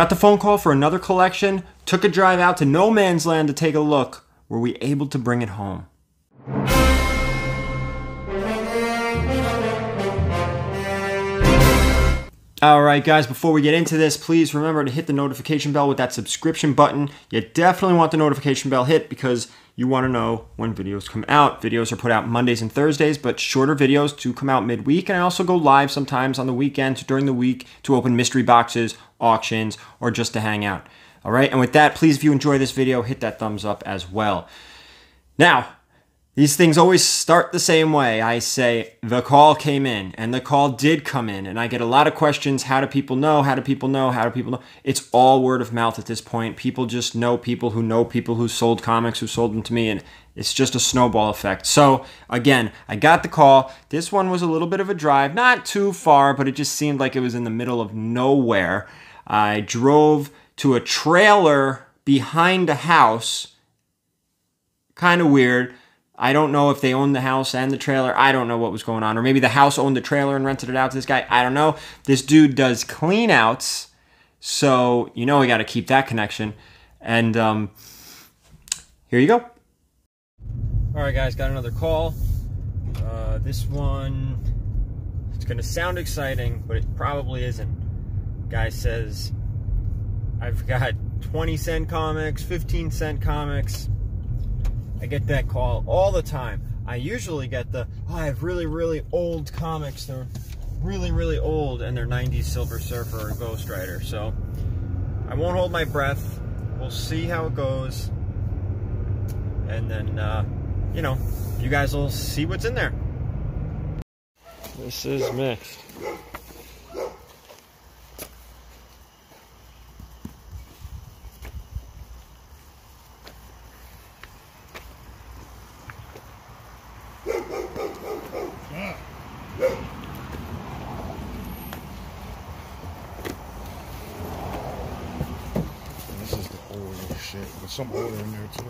Got the phone call for another collection, took a drive out to no man's land to take a look. Were we able to bring it home? All right, guys, before we get into this, please remember to hit the notification bell with that subscription button. You definitely want the notification bell hit because you want to know when videos come out. Videos are put out Mondays and Thursdays, but shorter videos do come out midweek. And I also go live sometimes on the weekends during the week to open mystery boxes, auctions, or just to hang out. All right, and with that, please, if you enjoy this video, hit that thumbs up as well. Now, these things always start the same way. I say, the call came in, and the call did come in. And I get a lot of questions how do people know? How do people know? How do people know? It's all word of mouth at this point. People just know people who know people who sold comics, who sold them to me, and it's just a snowball effect. So, again, I got the call. This one was a little bit of a drive, not too far, but it just seemed like it was in the middle of nowhere. I drove to a trailer behind a house. Kind of weird I don't know if they owned the house and the trailer. I don't know what was going on. Or maybe the house owned the trailer and rented it out to this guy. I don't know. This dude does clean outs. So, you know, we got to keep that connection. And um, here you go. All right, guys, got another call. Uh, this one, it's going to sound exciting, but it probably isn't. Guy says, I've got 20 cent comics, 15 cent comics, I get that call all the time. I usually get the, oh, I have really, really old comics. They're really, really old, and they're 90s Silver Surfer or Ghost Rider. So I won't hold my breath. We'll see how it goes. And then, uh, you know, you guys will see what's in there. This is mixed. Shit, with some order in there too.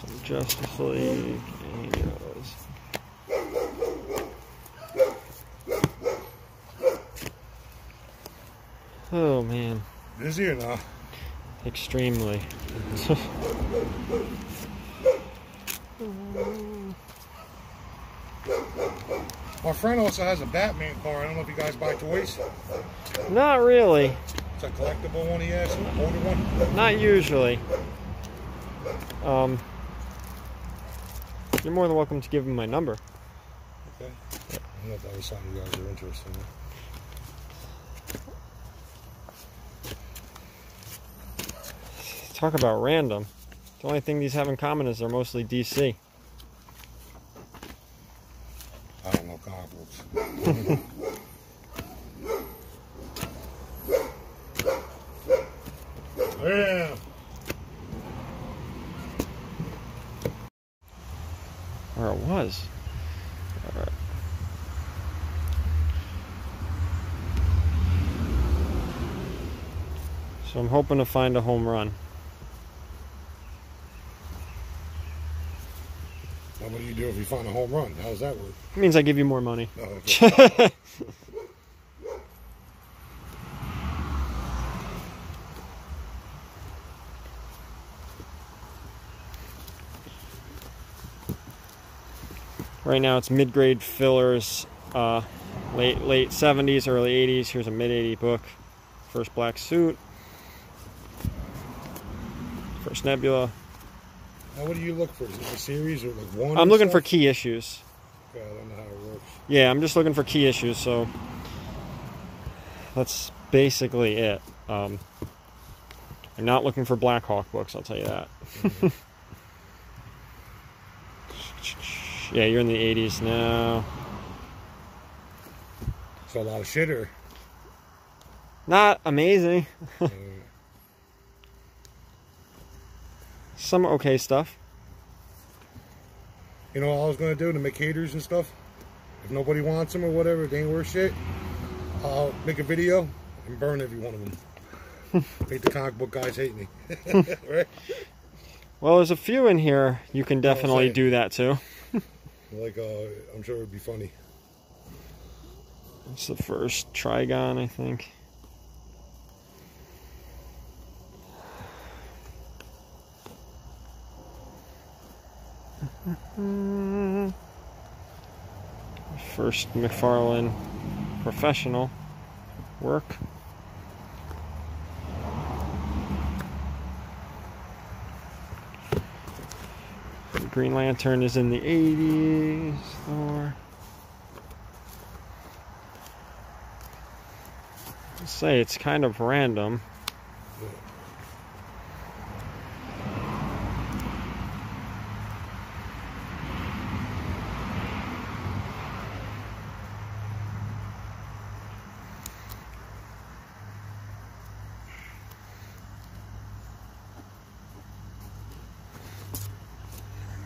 Some Justice League Oh man. Busy or not? Extremely. Mm-hmm. My friend also has a Batman car. I don't know if you guys buy toys. Not really. It's a collectible one he has, an older one. Not usually. Um, you're more than welcome to give him my number. Okay. I don't know if that was something you guys are interested in. Talk about random. The only thing these have in common is they're mostly DC. Yeah. Where it was. So I'm hoping to find a home run. What do you do if you find a home run? How does that work? It means I give you more money. Oh, okay. right now it's mid-grade fillers, uh, late late 70s, early 80s. Here's a mid-80 book. First black suit. First Nebula. Now, what do you look for? Is it a series or like one? I'm looking stuff? for key issues. Okay, I don't know how it works. Yeah, I'm just looking for key issues, so that's basically it. Um, I'm not looking for Blackhawk books, I'll tell you that. Mm-hmm. yeah, you're in the 80s now. So a lot of shitter. Not amazing. some okay stuff. You know what I was going to do to make haters and stuff? If nobody wants them or whatever, they ain't worth shit, I'll make a video and burn every one of them. make the comic book guys hate me. right? Well, there's a few in here you can definitely do that too. like, uh, I'm sure it would be funny. It's the first Trigon, I think. First McFarlane professional work. Green Lantern is in the 80s. Thor. say it's kind of random.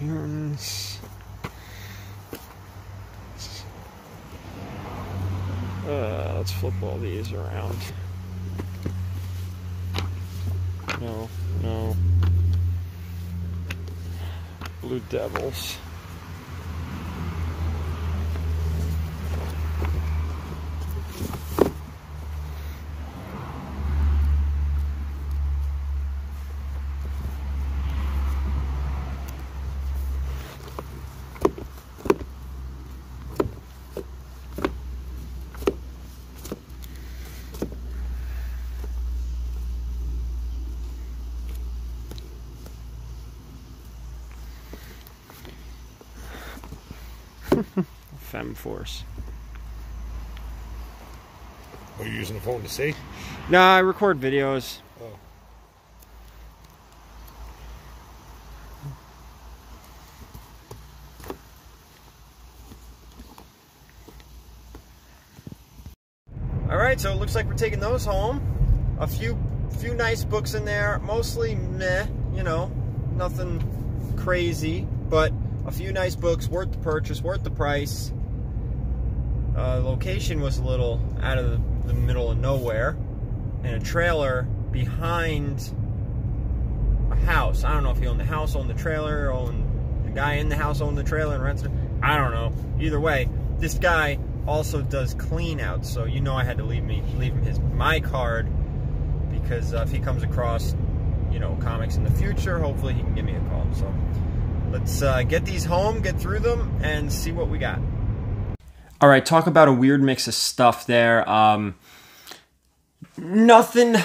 Uh, let's flip all these around. No, no. Blue Devils. Femforce. Are you using the phone to see? No, I record videos. Oh. All right, so it looks like we're taking those home. A few, few nice books in there. Mostly meh, you know, nothing crazy, but a few nice books, worth the purchase, worth the price. Uh, location was a little out of the, the middle of nowhere, and a trailer behind a house. I don't know if he owned the house, owned the trailer, owned the guy in the house owned the trailer and rents it. I don't know. Either way, this guy also does clean out, so you know I had to leave me leave him his my card because uh, if he comes across, you know, comics in the future, hopefully he can give me a call. So let's uh, get these home, get through them, and see what we got. All right, talk about a weird mix of stuff there. Um, nothing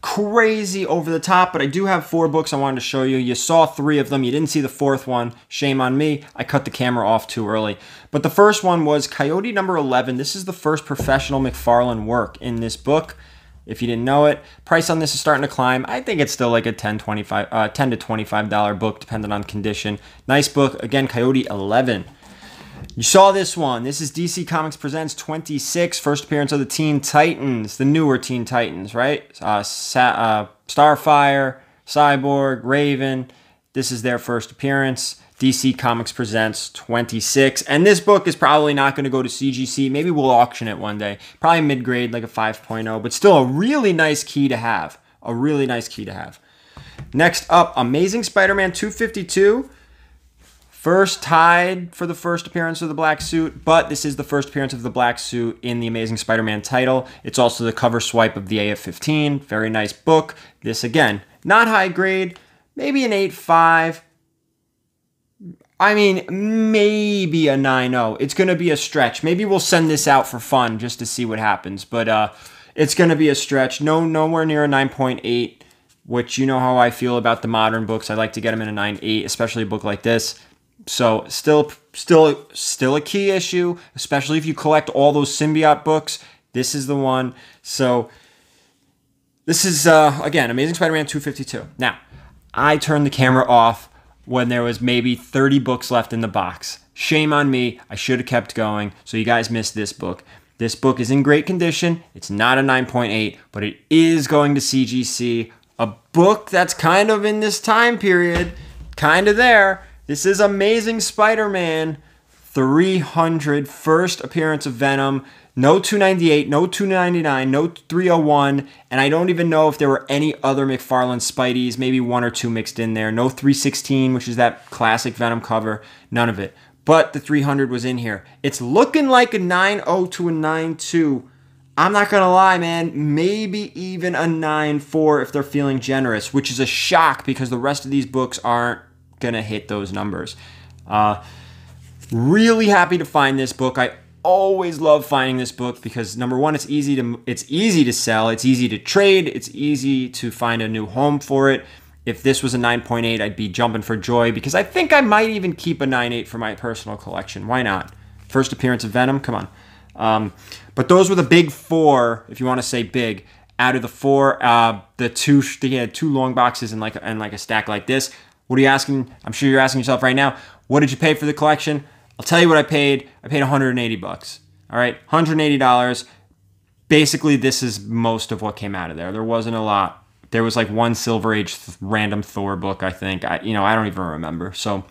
crazy over the top, but I do have four books I wanted to show you. You saw three of them. You didn't see the fourth one. Shame on me. I cut the camera off too early. But the first one was Coyote number 11. This is the first professional McFarlane work in this book. If you didn't know it, price on this is starting to climb. I think it's still like a 10, 25, uh, 10 to $25 book, depending on condition. Nice book. Again, Coyote 11. You saw this one. This is DC Comics Presents 26, first appearance of the Teen Titans, the newer Teen Titans, right? Uh, Sa- uh, Starfire, Cyborg, Raven. This is their first appearance. DC Comics Presents 26. And this book is probably not going to go to CGC. Maybe we'll auction it one day. Probably mid grade, like a 5.0, but still a really nice key to have. A really nice key to have. Next up, Amazing Spider Man 252. First tied for the first appearance of the black suit, but this is the first appearance of the black suit in the Amazing Spider Man title. It's also the cover swipe of the AF 15. Very nice book. This, again, not high grade, maybe an 8.5. I mean, maybe a 9 0. It's going to be a stretch. Maybe we'll send this out for fun just to see what happens, but uh, it's going to be a stretch. No, nowhere near a 9.8, which you know how I feel about the modern books. I like to get them in a 9.8, especially a book like this. So still still still a key issue, especially if you collect all those symbiote books. This is the one. So this is uh, again Amazing Spider-Man 252. Now, I turned the camera off when there was maybe 30 books left in the box. Shame on me. I should have kept going. So you guys missed this book. This book is in great condition. It's not a 9.8, but it is going to CGC. A book that's kind of in this time period, kind of there. This is Amazing Spider Man 300, first appearance of Venom. No 298, no 299, no 301, and I don't even know if there were any other McFarlane Spideys, maybe one or two mixed in there. No 316, which is that classic Venom cover. None of it. but the 300 was in here. It's looking like a 9.0 to a 9.2. I'm not gonna lie, man. Maybe even a 9.4 if they're feeling generous, which is a shock because the rest of these books aren't gonna hit those numbers. Uh, really happy to find this book. I always love finding this book because number one, it's easy to it's easy to sell, it's easy to trade, it's easy to find a new home for it. If this was a 9.8, I'd be jumping for joy because I think I might even keep a 9.8 for my personal collection. Why not? First appearance of Venom, come on. Um, but those were the big four, if you want to say big. Out of the four, uh, the two they had two long boxes and like and like a stack like this. What are you asking? I'm sure you're asking yourself right now. What did you pay for the collection? I'll tell you what I paid. I paid 180 bucks. All right, 180 dollars. Basically, this is most of what came out of there. There wasn't a lot. There was like one Silver Age th- random Thor book, I think. I, you know, I don't even remember. So,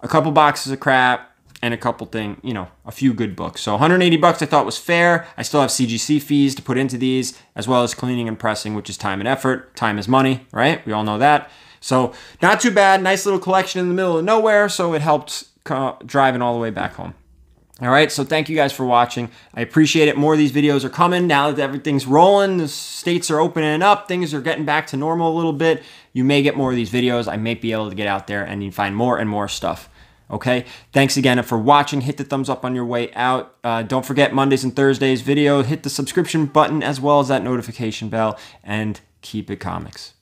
a couple boxes of crap and a couple thing, you know, a few good books. So 180 bucks I thought was fair. I still have CGC fees to put into these, as well as cleaning and pressing, which is time and effort. Time is money, right? We all know that. So not too bad. Nice little collection in the middle of nowhere. So it helped driving all the way back home. All right, so thank you guys for watching. I appreciate it. More of these videos are coming now that everything's rolling. The states are opening up. Things are getting back to normal a little bit. You may get more of these videos. I may be able to get out there and you find more and more stuff. Okay, thanks again for watching. Hit the thumbs up on your way out. Uh, don't forget Mondays and Thursdays video. Hit the subscription button as well as that notification bell and keep it comics.